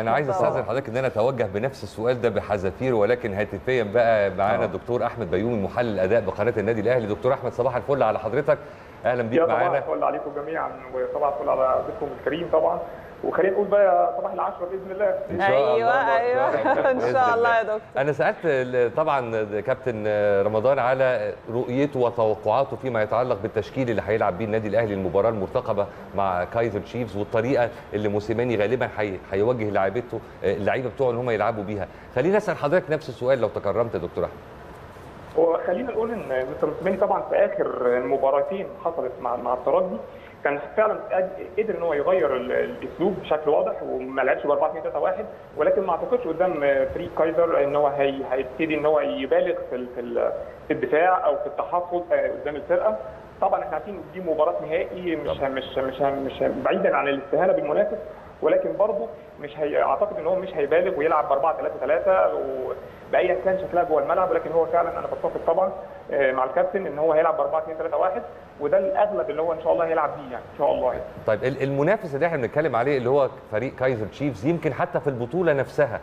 أنا عايز طبعاً. أستأذن حضرتك ان أنا اتوجه بنفس السؤال ده بحذافير ولكن هاتفيا بقى معانا آه. دكتور أحمد بيومي محلل الاداء بقناة النادي الأهلي دكتور أحمد صباح الفل على حضرتك أهلا بيك يا صباح معانا الفل عليكم جميعا وصباح الفل على ضيفكم الكريم طبعا وخلينا نقول بقى صباح العشرة بإذن الله. إن شاء أيوه الله. أيوه. إن شاء الله الله. يا دكتور. أنا سألت ال- طبعا كابتن رمضان على رؤيته وتوقعاته فيما يتعلق بالتشكيل اللي هيلعب بيه النادي الأهلي المباراة المرتقبة مع كايزر تشيفز والطريقة اللي موسيماني غالبا هي- هيوجه لاعيبته اللعيبة بتوعه إن هم يلعبوا بيها. خليني أسأل حضرتك نفس السؤال لو تكرمت يا دكتور أحمد. وخلينا نقول إن مستر موسيماني طبعا في آخر مباراتين حصلت مع مع الترجي كان فعلا قد- قدر إن هو يغير ال- الأسلوب بشكل واضح وما لعبش ب 4 2 3 1 ولكن ما أعتقدش قدام فريق كايزر إن هو هي هيبتدي إن هو يبالغ في في ال- في الدفاع أو في التحفظ آه، قدام الفرقة طبعا إحنا عارفين دي مباراة نهائي مش. مش مش مش بعيدا عن الاستهانة بالمنافس ولكن برضه مش هي أعتقد إن هو مش هيبالغ ويلعب ب 4 3 3 بايا كان شكلها جوه الملعب ولكن هو فعلا أنا بتفق طبعا آه، مع الكابتن إن هو هيلعب ب 4 2 3 1 وده الأغلب اللي هو إن شاء الله هيلعب بيه يعني إن شاء الله يعني. طيب ال- المنافس اللي إحنا بنتكلم عليه اللي هو فريق كايزر تشيفز يمكن حتى في البطولة نفسها.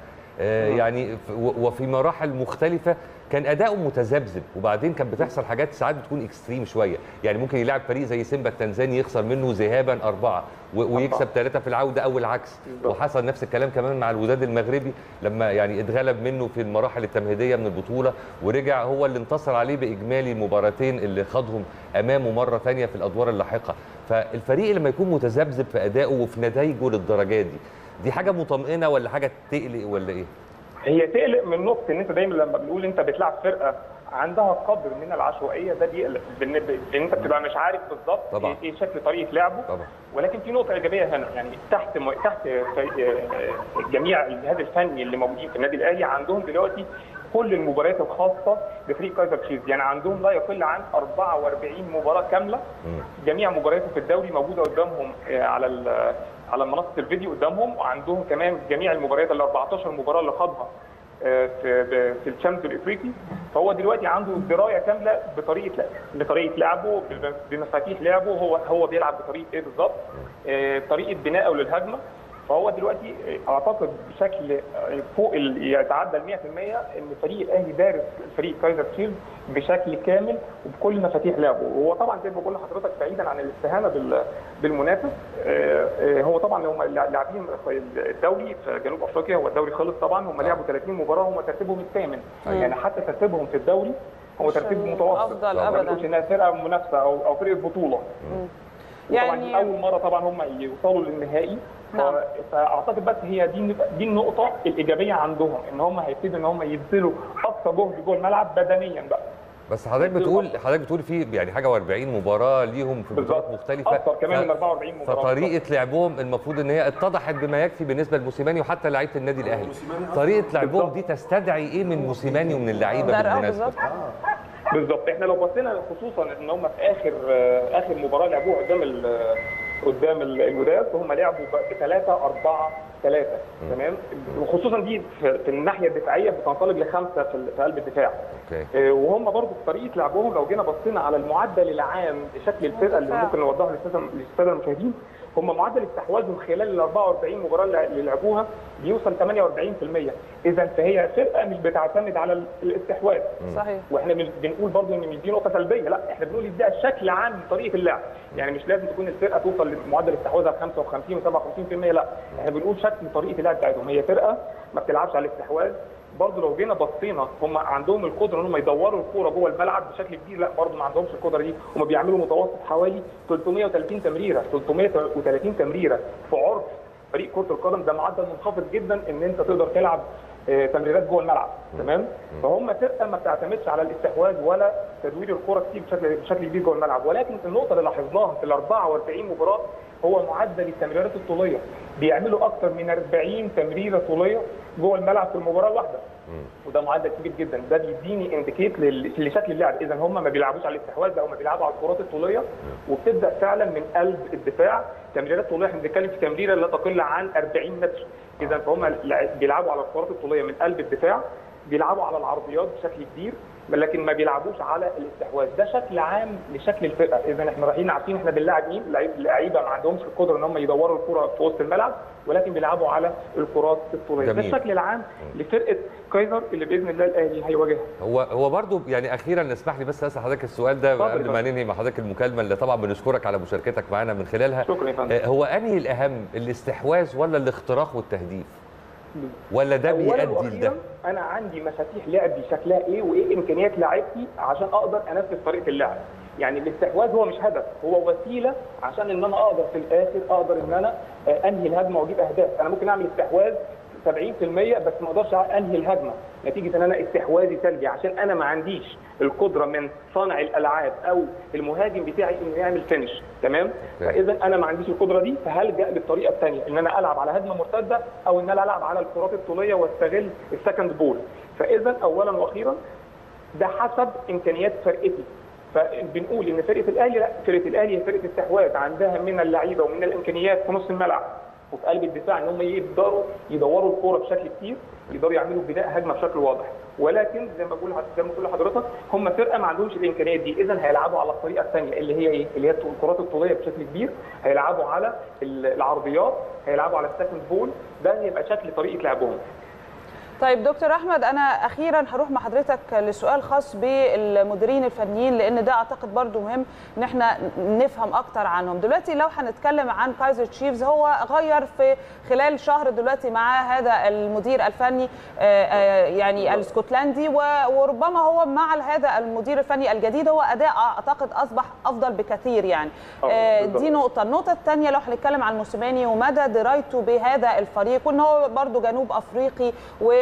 يعني ف- و- وفي مراحل مختلفة كان أداؤه متذبذب وبعدين كانت بتحصل حاجات ساعات بتكون extreme شوية. يعني ممكن يلعب فريق زي سيمبا التنزاني يخسر منه ذهابا أربعة ويكسب ثلاثة في العودة أو العكس. وحصل نفس الكلام كمان مع الوداد المغربي لما يعني اتغلب منه في المراحل التمهيدية من البطولة ورجع هو اللي انتصر عليه بإجمالي المباراتين اللي خاضهم أمامه مرة ثانية في الأدوار اللاحقة. فالفريق لما يكون متذبذب في ادائه وفي نتائجه للدرجات دي دي حاجة مطمئنة ولا حاجة تقلق ولا إيه؟ هي تقلق من نقطة إن أنت دايما لما بنقول أنت بتلعب فرقة عندها قدر من العشوائية ده بيقلق لأن لأن أنت بتبقى مش عارف بالظبط طبعا. إيه إيه شكل طريقة لعبه. طبعا. ولكن في نقطة إيجابية هنا يعني تحت م... تحت جميع الجهاز الفني اللي موجودين في النادي الأهلي عندهم دلوقتي كل المباريات الخاصة بفريق كايزر تشيفز يعني عندهم لا يقل عن 44 مباراة كاملة. جميع مبارياته في الدوري موجودة قدامهم آه، على على منصة الفيديو قدامهم وعندهم كمان جميع المباريات ال 14 مباراه اللي خاضها آه، في في الإفريقي. فهو دلوقتي عنده دراية كاملة بطريقة لعب- بطريقه لعبه بمفاتيح لعبه هو هو بيلعب بطريقة إيه بالظبط؟ آه، طريقة بنائه للهجمة. فهو دلوقتي أعتقد بشكل فوق يتعدى ال 100% إن فريق الاهلي دارس فريق كايزر تشيفز بشكل كامل وبكل مفاتيح لعبه. وهو طبعا زي ما بقول لحضرتك بعيدا عن الاستهانة بال- بالمنافس آه، آه، هو طبعا هم لاعبين الدوري في جنوب أفريقيا هو الدوري خلص طبعا هم لعبوا 30 مباراة هم ترتيبهم الثامن. يعني حتى ترتيبهم في الدوري هو مش ترتيب متوسط. أفضل ما أبداً. بنقولش إنها فرقة منافسة أو أو فرقة بطولة. يعني أول مرة طبعا هم يوصلوا للنهائي. نعم. ف- فأعتقد بس هي دي دي النقطة الإيجابية عندهم إن هم هيبتدوا إن هم يبذلوا اقصى جهد جوه الملعب بدنيا بقى. بس حضرتك بتقول حضرتك بتقول في يعني حاجة و40 مباراة ليهم في بطولات. مختلفة. أكثر كمان من 44 مباراة فطريقة لعبهم المفروض إن هي اتضحت بما يكفي بالنسبة لموسيماني وحتى لعيبة النادي الأهلي. طريقة لعبهم. دي تستدعي إيه من موسيماني ومن اللعيبة بالمناسبة؟ بالظبط. بالظبط. إحنا لو بصينا خصوصا إن هم في آخر آه، آخر مباراة لعبوها قدام ال- قدام ال- الوداد فهم لعبوا ب 3 4 3 تمام؟ وخصوصا دي في الناحية الدفاعية بتنطلق لخمسة في قلب الدفاع. أوكي. آه، وهم برضو في طريقه لعبهم لو جينا بصينا على المعدل العام لشكل الفرقة اللي. ممكن نوضحه للساده المشاهدين هم معدل استحواذهم خلال ال 44 مباراة اللي لعبوها بيوصل 48% إذا فهي فرقة مش بتعتمد على ال- الاستحواذ. صحيح. وإحنا مش بنقول برضه إن مش دي نقطة سلبية لا إحنا بنقول ده شكل عام لطريقة اللعب. يعني مش لازم تكون الفرقة توصل لمعدل استحواذها 55 و57% لا. إحنا بنقول شكل طريقة اللعب بتاعتهم. هي فرقة ما بتلعبش على الاستحواذ. برضه لو جينا بصينا هم عندهم القدرة إن هم يدوروا الكورة جوه الملعب بشكل كبير. لا برضه ما عندهمش القدرة دي. هم بيعملوا متوسط حوالي 330 تمريرة 330 تمريرة في عرف فريق كرة القدم. ده معدل منخفض جدا إن أنت تقدر تلعب آه، تمريرات جوه الملعب. تمام؟ فهم فرقة ما بتعتمدش على الاستحواذ ولا تدوير الكره كتير بشكل بشكل كبير جوه الملعب. ولكن النقطة اللي لاحظناها في ال 44 مباراة هو معدل التمريرات الطولية. بيعملوا أكثر من 40 تمريرة طولية جوه الملعب في المباراة الواحدة. وده معدل كبير جدا. ده بيديني انديكيت لشكل اللعب. اذا هم ما بيلعبوش على الاستحواذ أو ما بيلعبوا على الكرات الطولية. وبتبدأ فعلا من قلب الدفاع. تمريرات طولية إحنا بنتكلم في تمريرة لا تقل عن 40 متر. اذا فهم لع- بيلعبوا على الكرات الطولية من قلب الدفاع. بيلعبوا على العرضيات بشكل كبير لكن ما بيلعبوش على الاستحواذ. ده شكل عام لشكل الفرقة. اذا إحنا رايحين عارفين إحنا بنلاعب مين لعيب- لعيبة ما عندهمش القدرة إن هم يدوروا الكرة في وسط الملعب ولكن بيلعبوا على الكرات الطوليه ده. الشكل العام لفرقة كايزر اللي بإذن الله الأهلي هيواجهها. هو هو برضو يعني أخيرا اسمح لي بس أسأل حضرتك السؤال ده قبل ما. ننهي مع حضرتك المكالمة اللي طبعا بنشكرك على مشاركتك معنا من خلالها. شكرا يا فندم. آه، هو أنهي الأهم الاستحواذ ولا الاختراق والتهديف؟ ولا ده بيؤدي لده؟ أنا عندي مفاتيح لعبي شكلها إيه وإيه إمكانيات لاعبتي عشان أقدر أنفذ طريقة اللعب. يعني الاستحواذ هو مش هدف هو وسيلة عشان إن أنا أقدر في الآخر أقدر إن أنا آه، أنهي الهجمة وأجيب أهداف. أنا ممكن أعمل استحواذ 70% بس ما أقدرش انهي الهجمة. نتيجة ان أنا استحواذي سلبي عشان أنا ما عنديش القدرة من صانع الألعاب أو المهاجم بتاعي انه يعمل finish. تمام؟ فاذا أنا ما عنديش القدرة دي فهلجأ للطريقه الثانية ان أنا العب على هجمة مرتدة أو ان أنا العب على الكرات الطولية واستغل ال second ball. فاذا اولا وأخيرا ده حسب امكانيات فرقتي. فبنقول إن فرقة الأهلي لا فرقة الأهلي هي فرقة استحواذ عندها من اللعيبة ومن الإمكانيات في نص الملعب. وفي قلب الدفاع إن هم يقدروا يدوروا الكورة بشكل كتير يقدروا يعملوا بناء هجمة بشكل واضح. ولكن زي ما بقول زي ما بقول لحضرتك هم فرقة ما عندهمش الإمكانيات دي. اذا هيلعبوا على الطريقة الثانية اللي هي إيه؟ اللي هي الكرات الطوليه بشكل كبير. هيلعبوا على العرضيات هيلعبوا على السكند بول. ده هيبقى شكل طريقة لعبهم. طيب دكتور أحمد أنا أخيرا هروح مع حضرتك لسؤال خاص بالمديرين الفنيين لأن ده أعتقد برضو مهم إن إحنا نفهم أكتر عنهم. دلوقتي لو هنتكلم عن كايزر تشيفز هو غير في خلال شهر دلوقتي مع هذا المدير الفني آه، آه، يعني الاسكتلندي و- وربما هو مع هذا المدير الفني الجديد. هو أداء أعتقد أصبح أفضل بكثير يعني. آه،. دي نقطة. النقطة الثانية لو هنتكلم عن موسيماني ومدى درايته بهذا الفريق وإن هو برضو جنوب أفريقي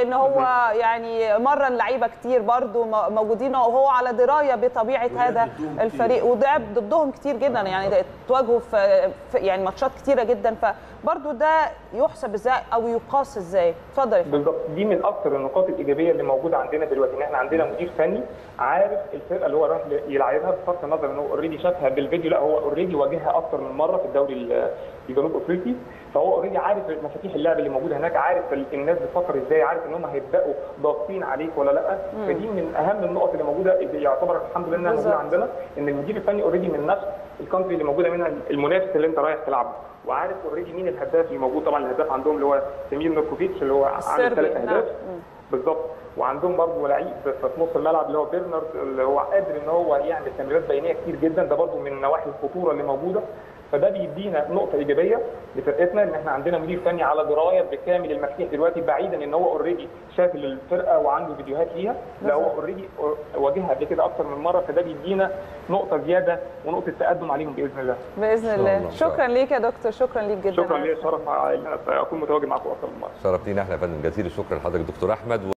وان هو يعني مرن لعيبة كتير برضو موجودين وهو على دراية بطبيعة هذا الفريق ولعب ضدهم كتير جدا. يعني ده تواجهوا في يعني ماتشات كتيرة جدا. فبرضو ده يحسب إزاي أو يقاس إزاي؟ اتفضل. بالظبط دي من أكثر النقاط الإيجابية اللي موجودة عندنا دلوقتي إن إحنا عندنا مدير فني عارف الفرقة اللي هو راح يلعبها بصرف النظر إن هو already شافها بالفيديو لأ هو already واجهها أكثر من مرة في الدوري ال- الجنوب أفريقي. فهو already عارف مفاتيح اللعب اللي موجودة هناك عارف ال- الناس بتفكر إزاي عارف إن هم هيبدأوا ضاغطين عليك ولا لأ. فدي من أهم النقط اللي موجودة اللي يعتبر الحمد لله إنها موجودة. عندنا إن المدير الفني already من نفس ال country اللي موجودة منها المنافس اللي انت رايح تلعبه. وعارف already مين الهداف اللي موجود؟ طبعا الهداف عندهم اللي هو سمير نوركوفيتش اللي هو عامل ثلاث نعم. أهداف. بالظبط. وعندهم برضه لعيب في نص الملعب اللي هو بيرنارد اللي هو قادر إن هو يعمل تمريرات بينية كتير جدا. ده برضه من نواحي الخطورة اللي موجودة. فده بيدينا نقطة إيجابية لفرقتنا إن إحنا عندنا مدير فني على دراية بكامل المفاتيح دلوقتي بعيدا إن هو already شاف الفرقة وعنده فيديوهات ليها. لا هو اوريدي واجهها قبل كده أكتر من مرة فده بيدينا نقطة زيادة ونقطة تقدم عليهم بإذن الله. بإذن الله. الله، شكرا ليك يا دكتور. شكرا ليك جدا. شكرا ليا شرف أكون متواجد معكم أكثر من مرة. شرفتينا إحنا يا فندم. جزيل الشكر لحضرتك دكتور أحمد.